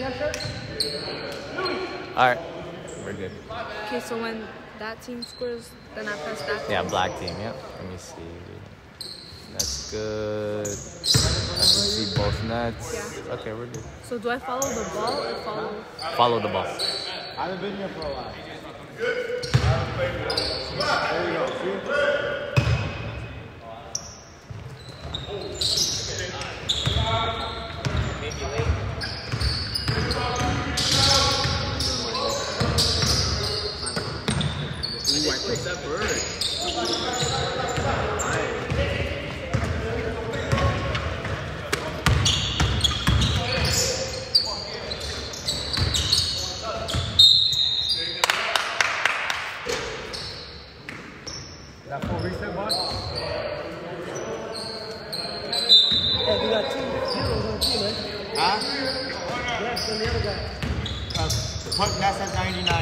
All right, we're good. Okay, so when that team scores, then I press that. Yeah, black team. Yep. Let me see. That's good. I can see both nets. Yeah. Okay, we're good. So do I follow the ball or follow? Follow the ball. I haven't been here for a while. There you go. See? Puck Ness at 99.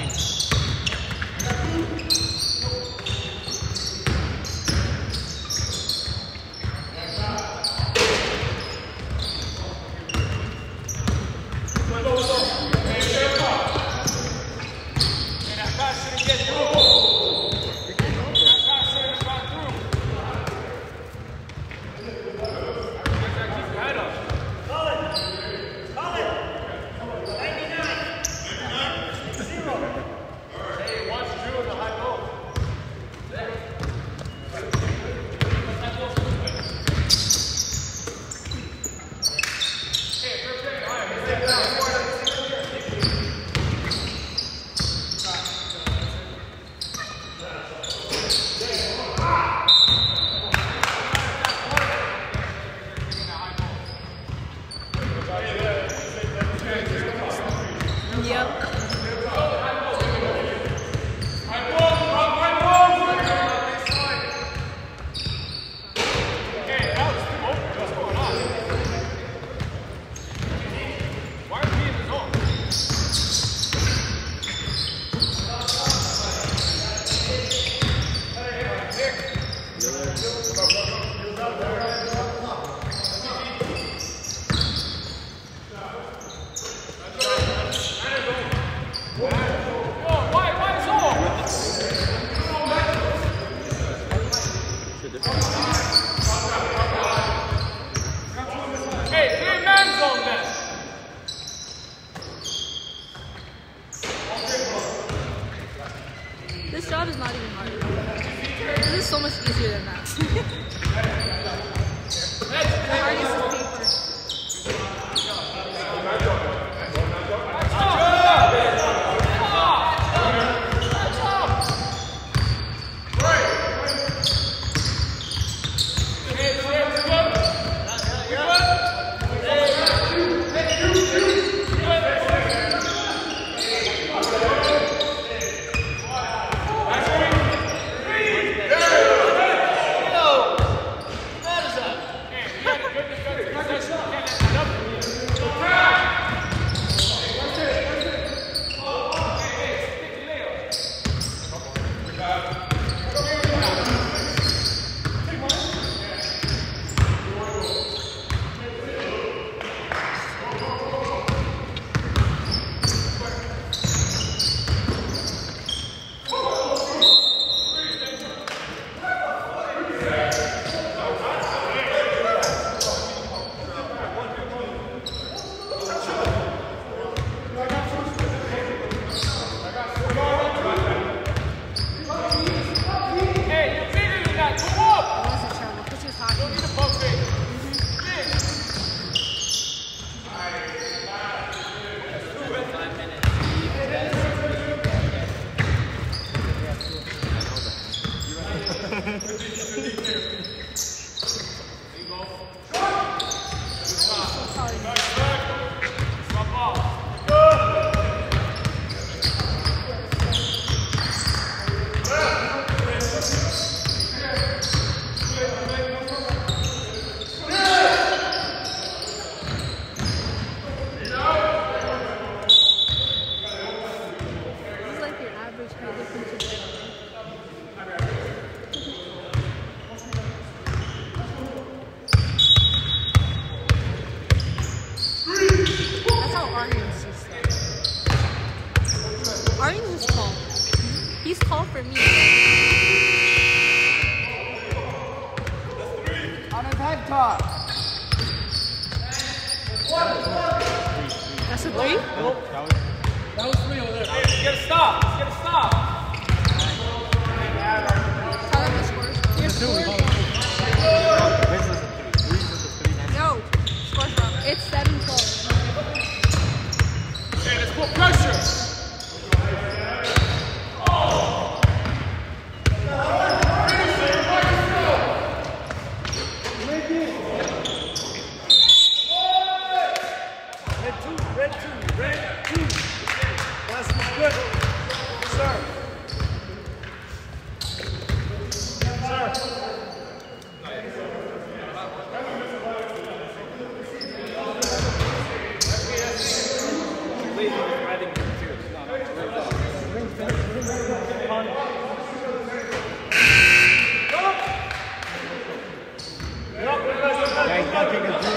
He's gonna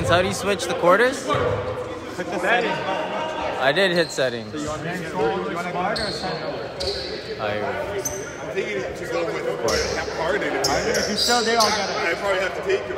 Hey yo, Vince, how do you switch the quarters? Click the settings. I did hit settings. You want to guard or center? I, I'm thinking to go with half card and If you're still there, I'll get it. I probably have to take him,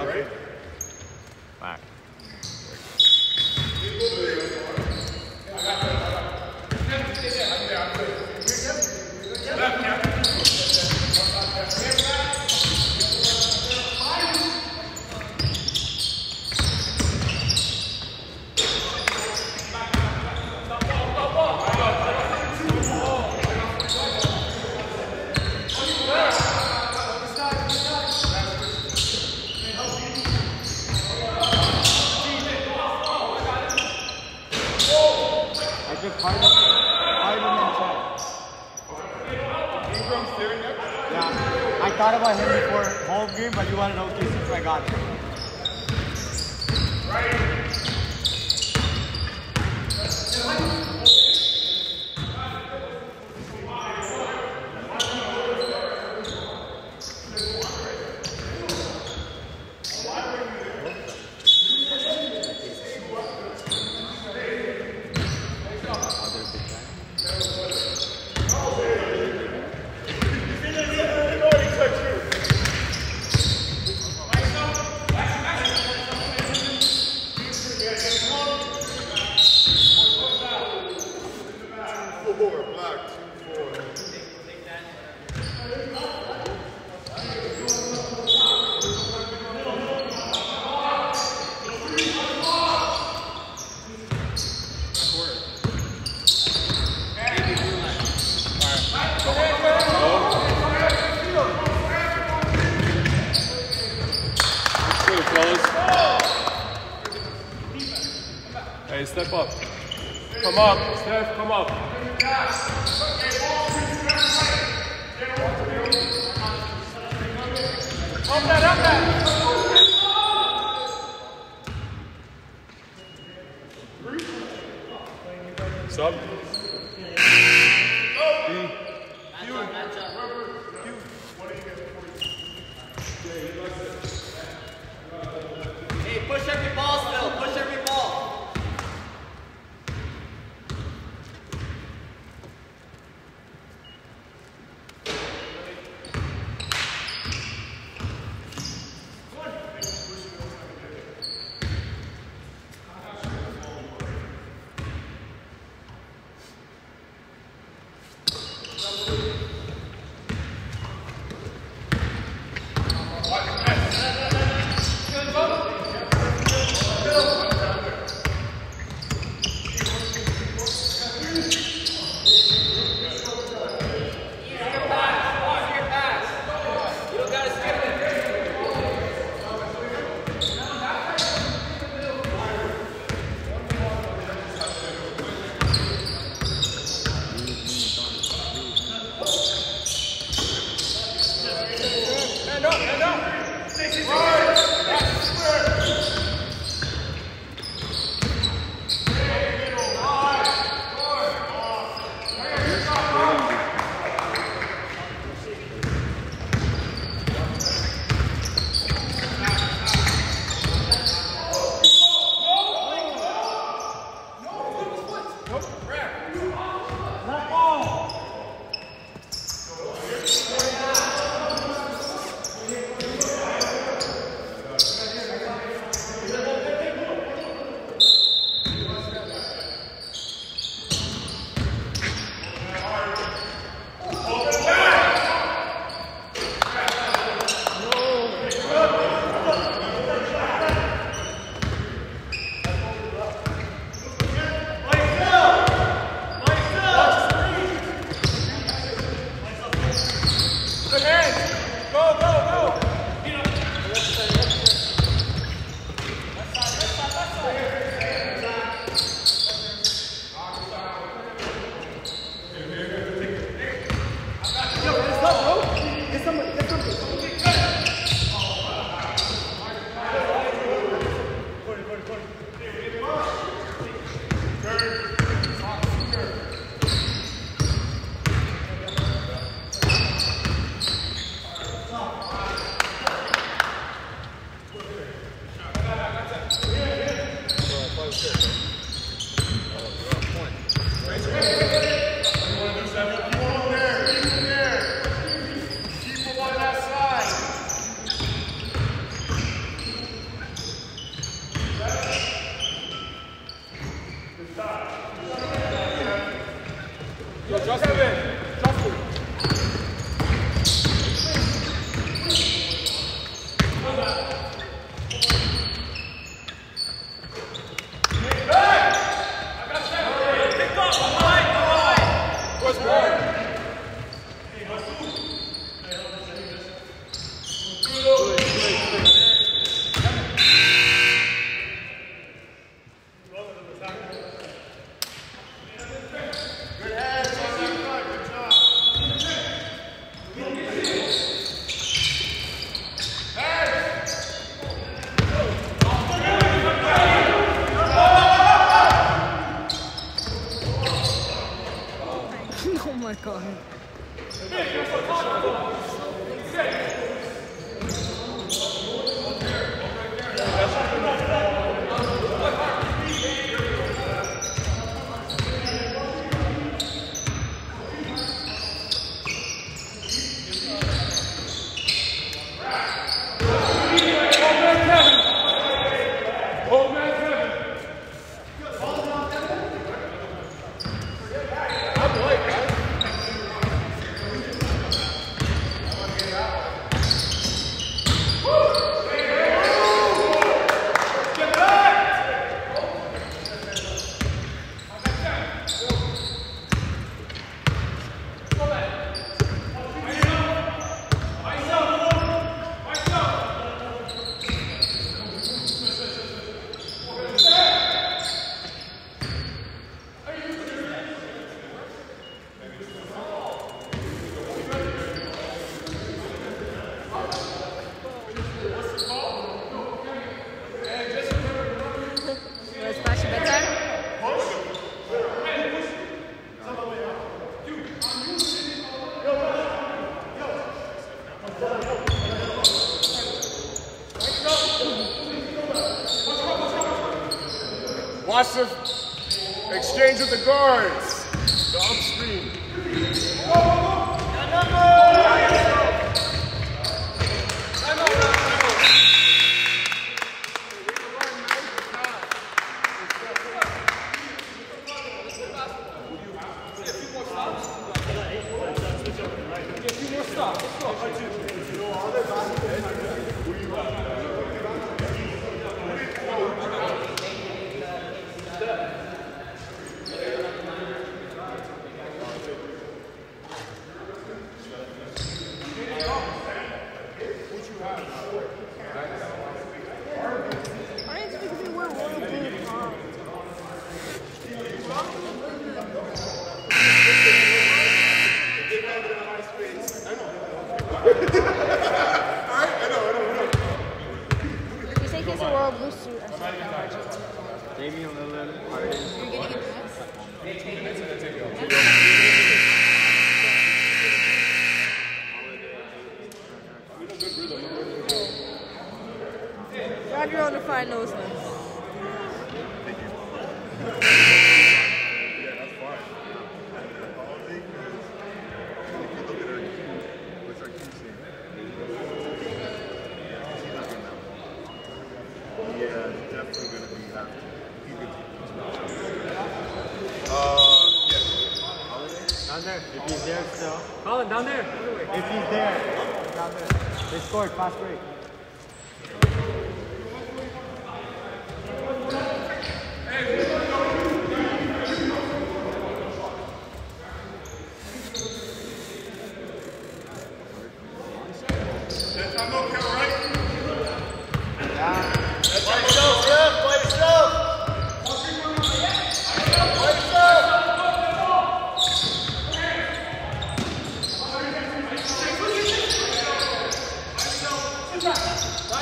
Come up,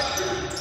If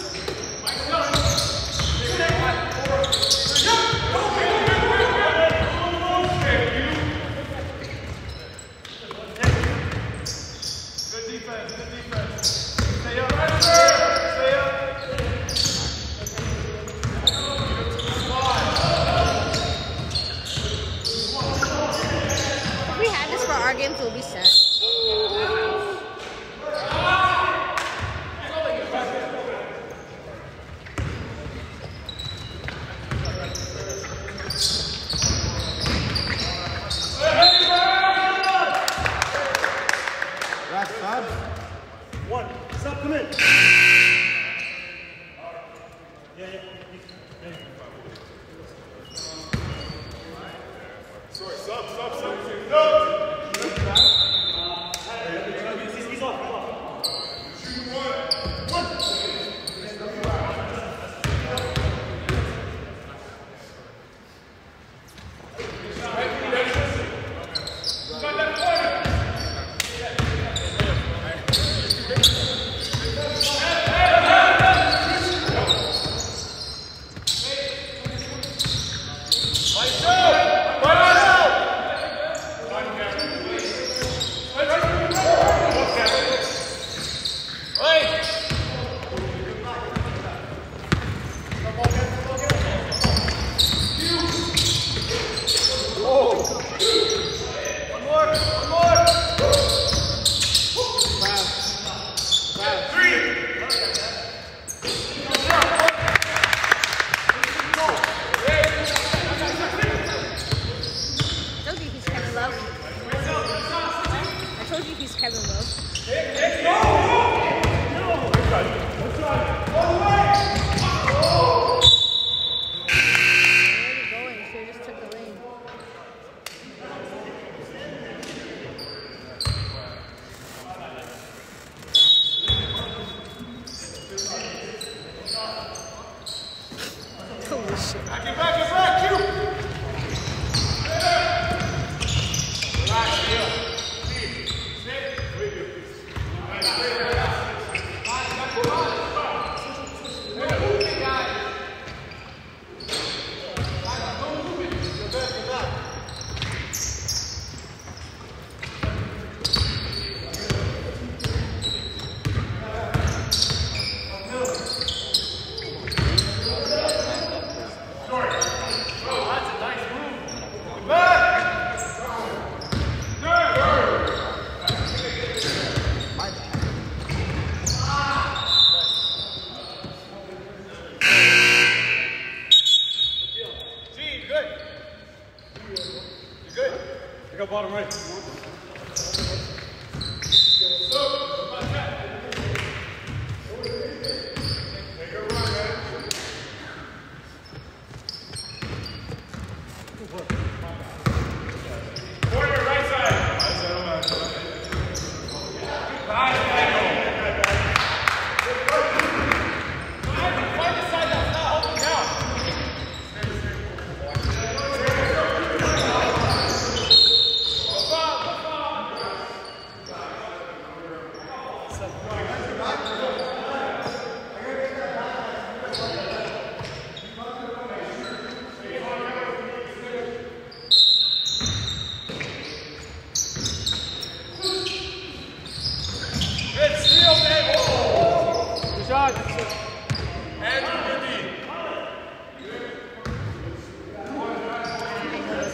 bottom right.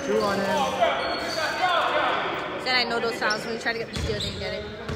Two on him. Then I know those sounds. When you try to get the steal, then you get it.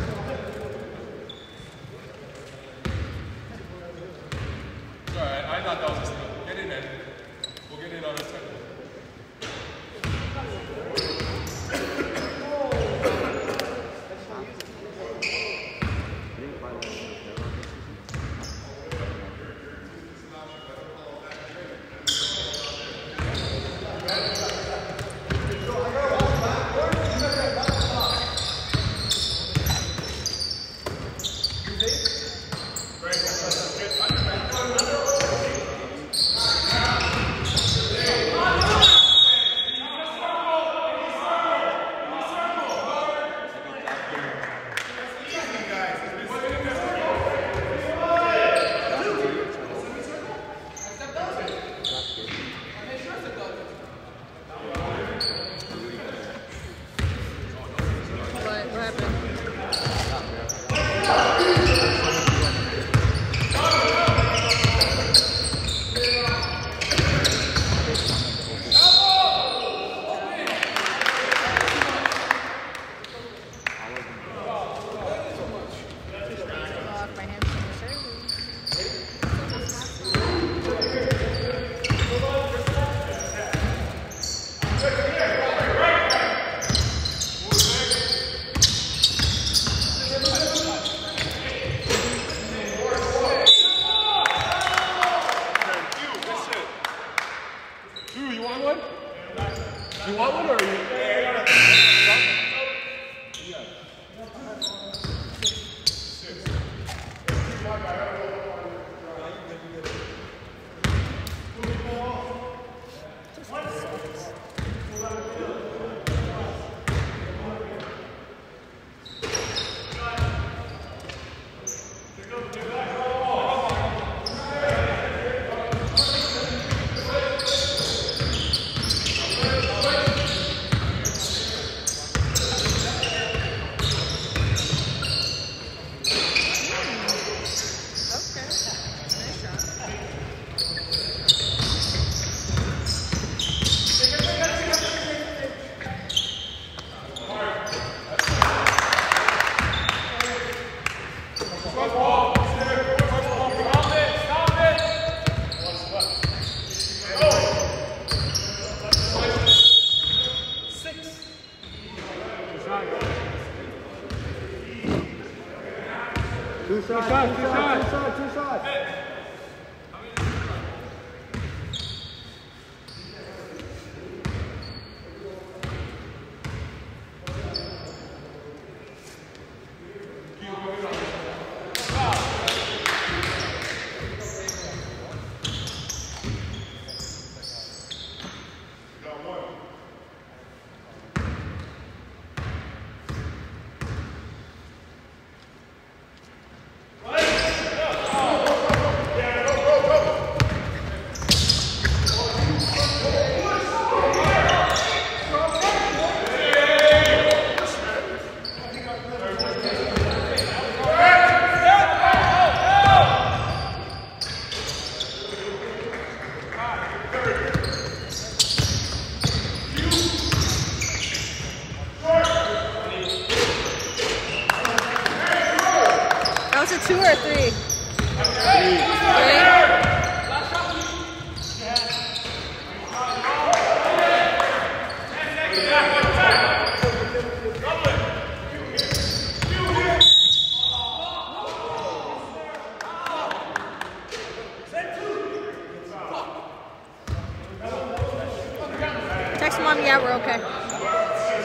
Yeah, we're okay.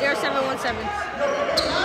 0717.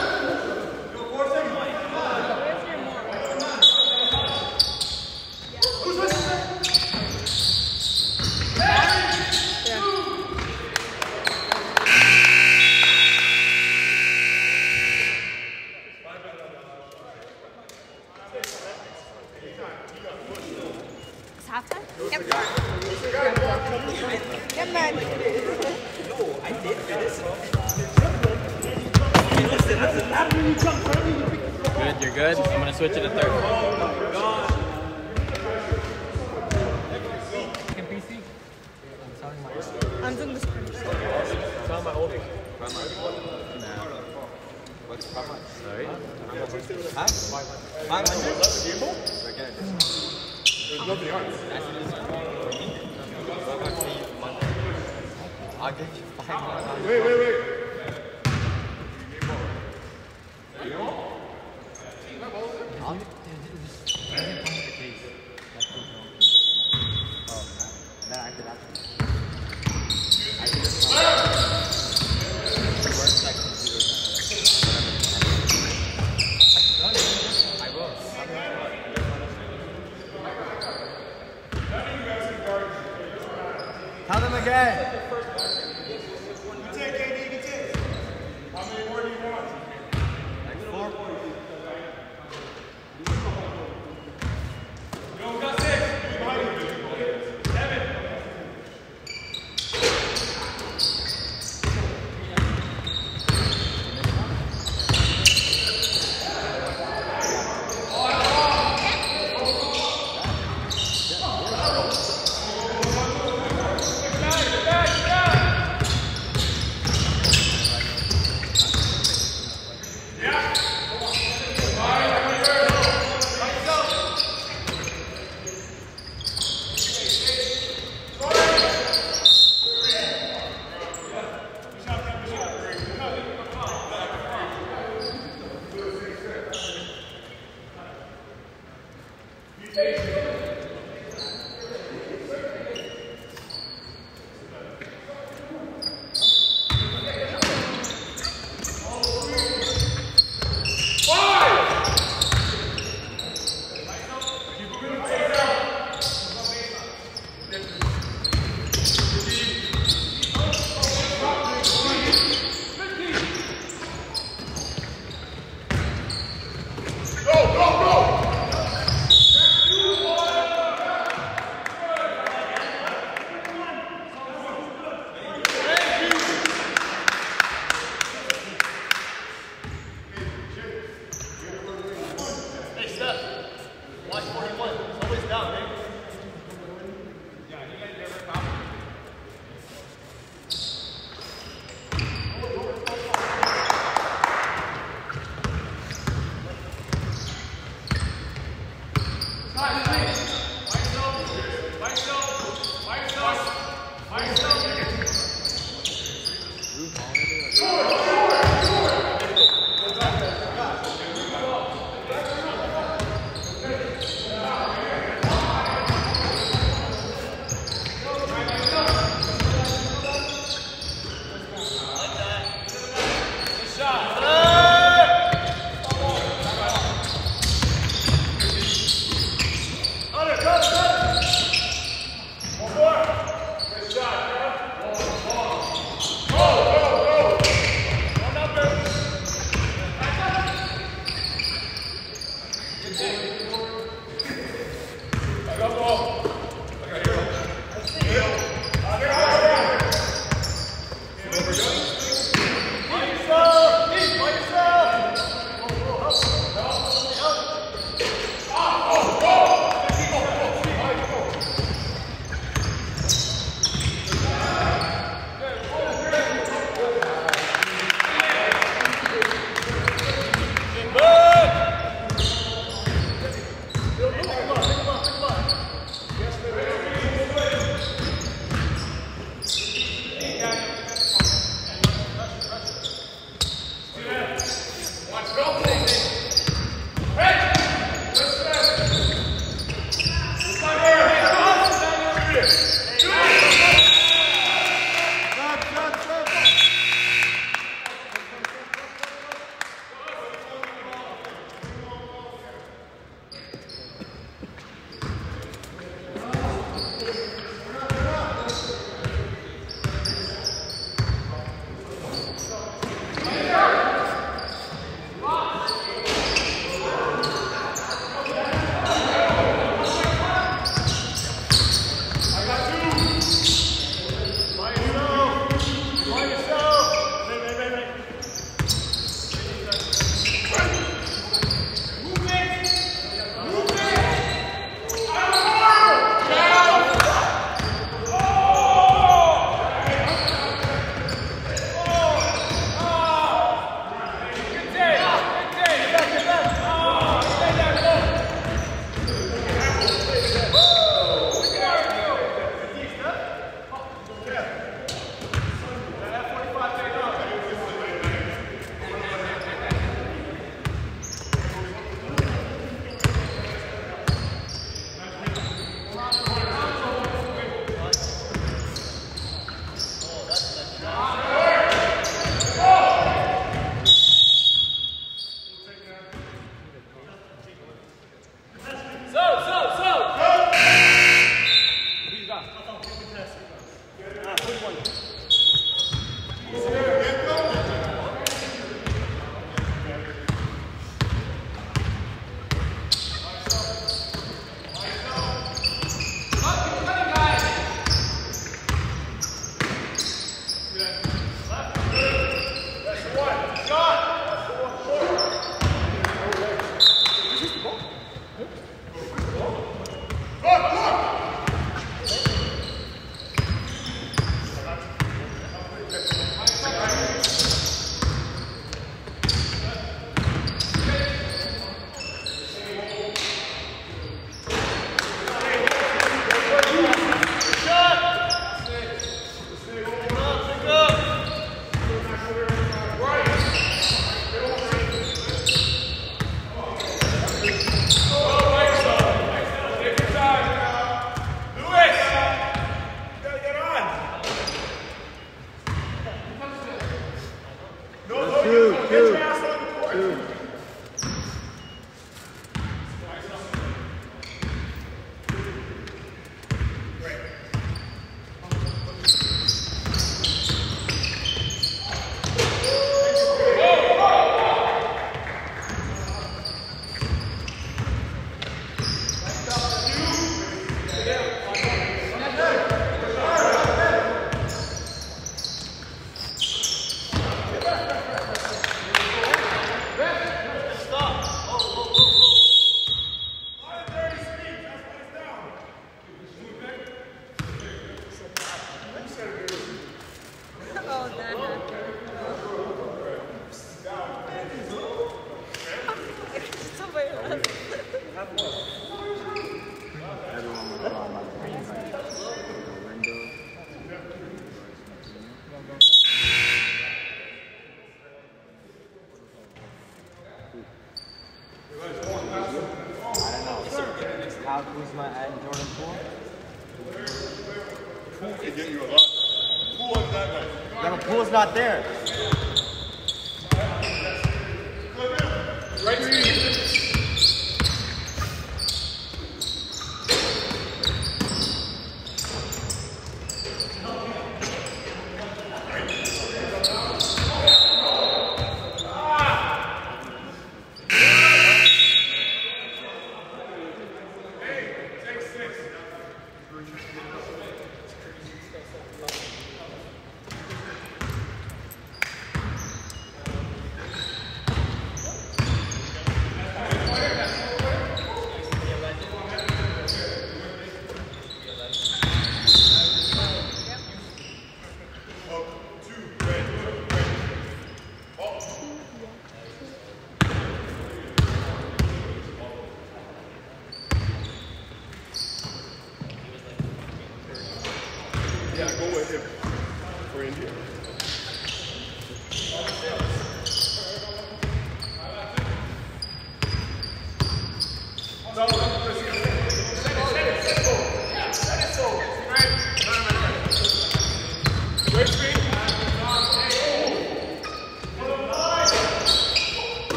Not there.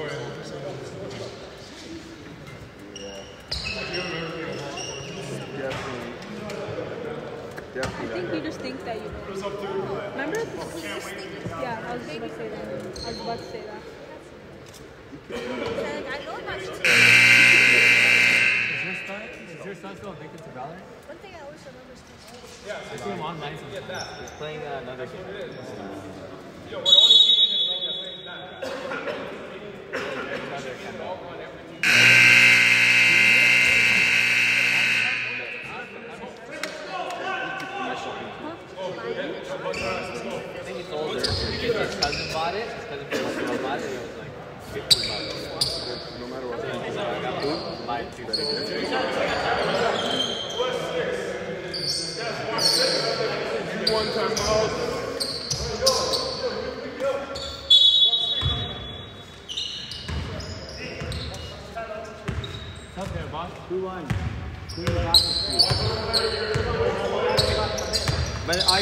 I think you just think that you know. Remember? Yeah, I was going to say that. I was about to say that. I know my sister. Is your son, is your son still addicted to Valorant? One thing I always remember is this. I see him online sometimes. He's playing uh, another game. I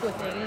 discutir.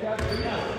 Yeah.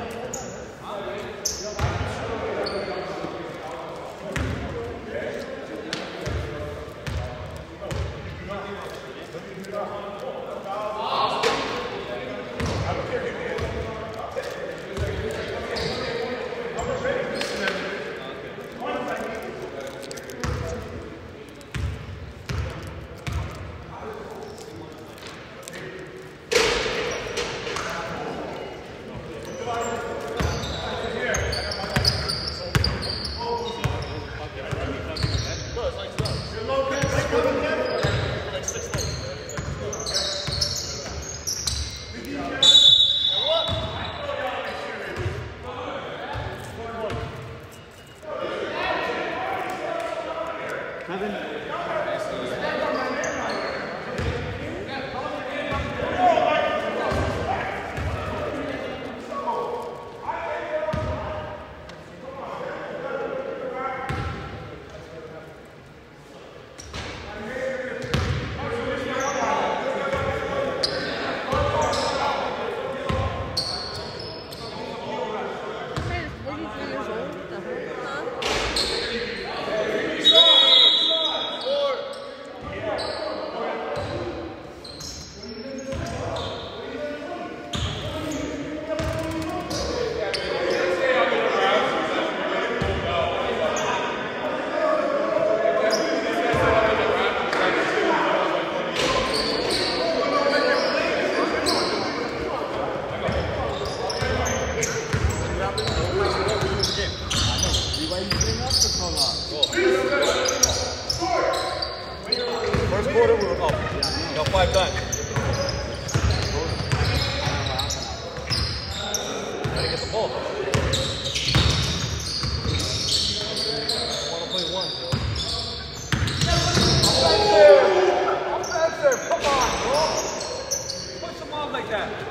that.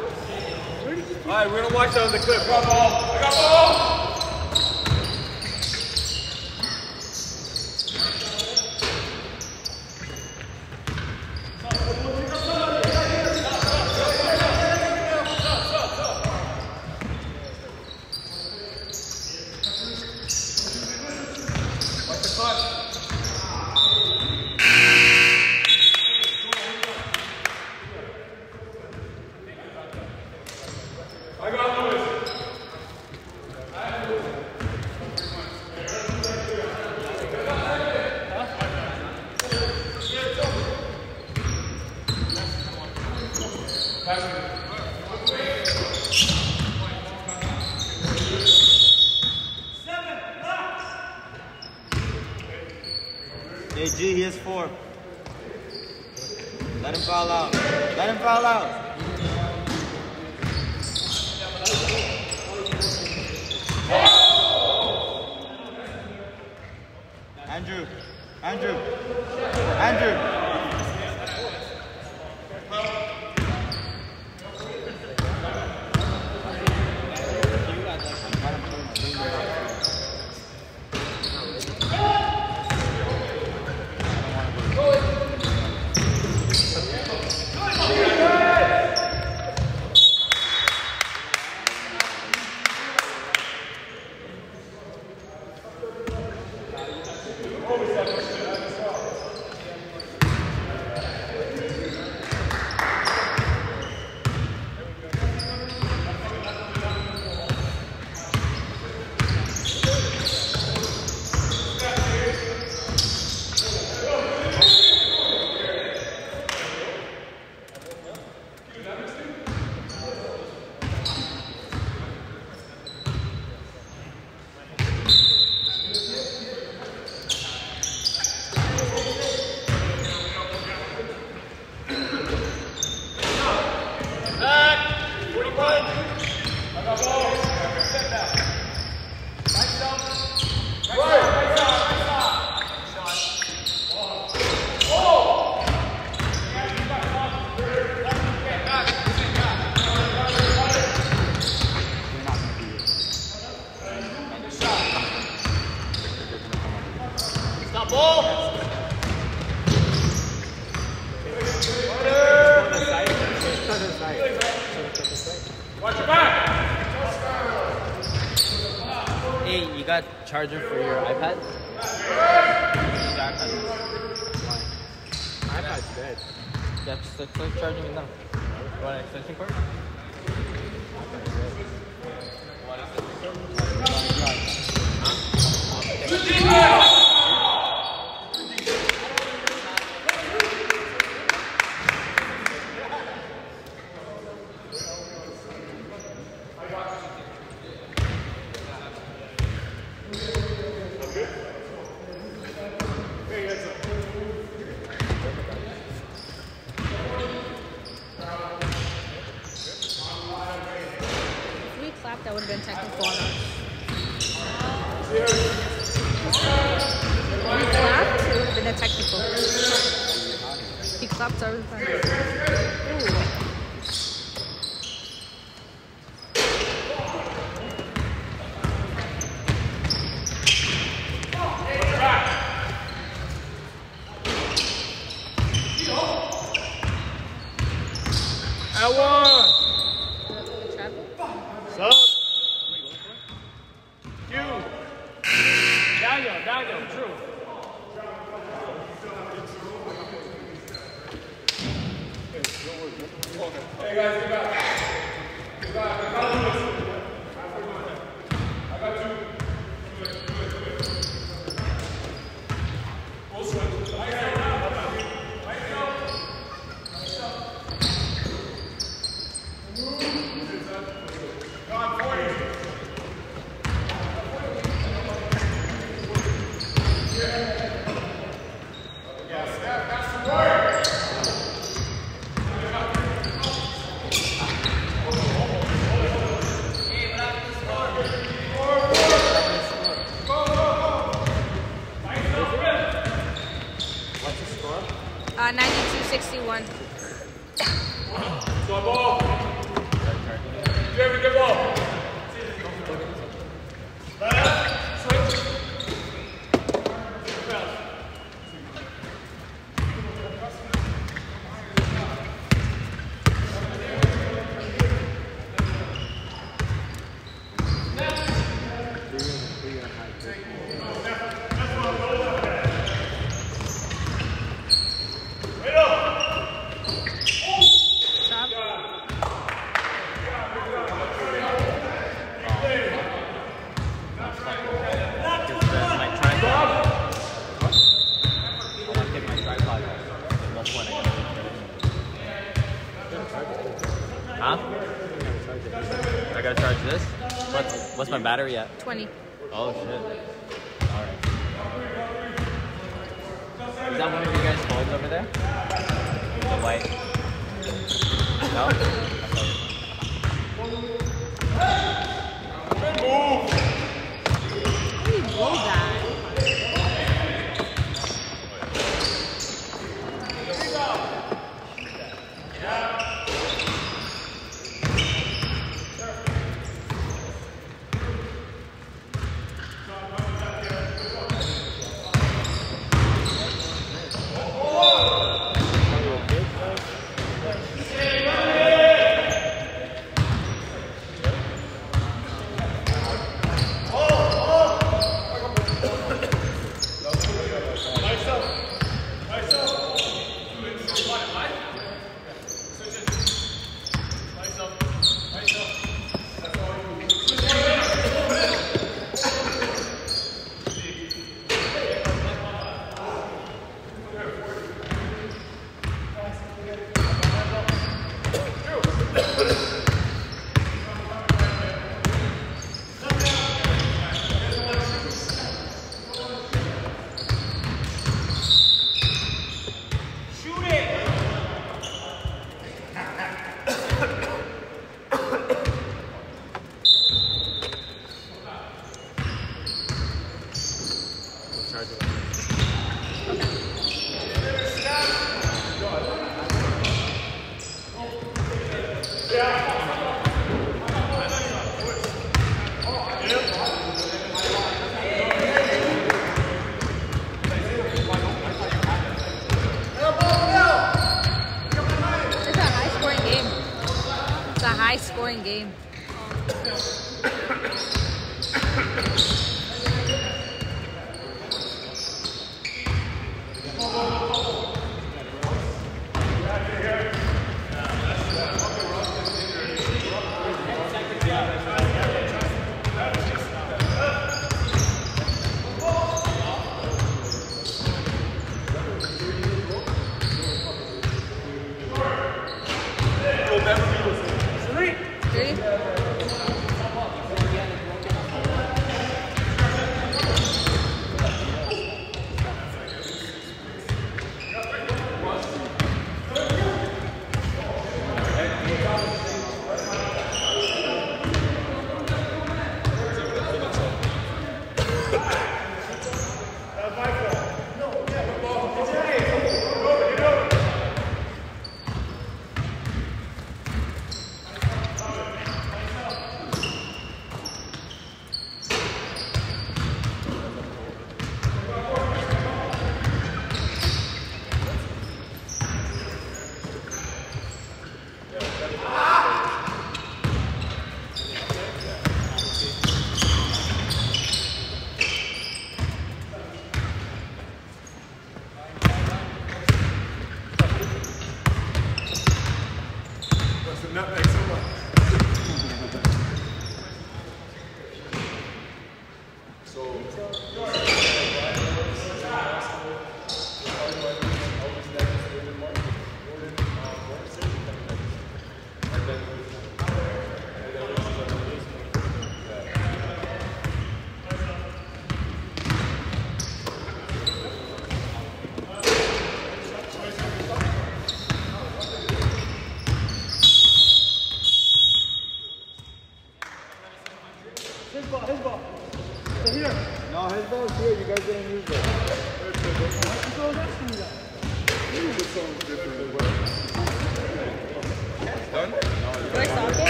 All right, we're going to watch that on the clip. I got ball. I got ball. Charger for your iPad? Use your iPad. iPad's dead. That's that's like charging it now. You want an extension cord? If we clapped, that would have been technical on us. If we clapped, it would have been a technical. He clapped, so I was fine. Ooh. The travel? Sub. Q. Daniel, Daniel, true. Uh, 9261. Jeremy, good ball. Stop. Because the, my tripod. I want to get my tripod. At one point, I gotta Huh? I gotta charge this. My battery at?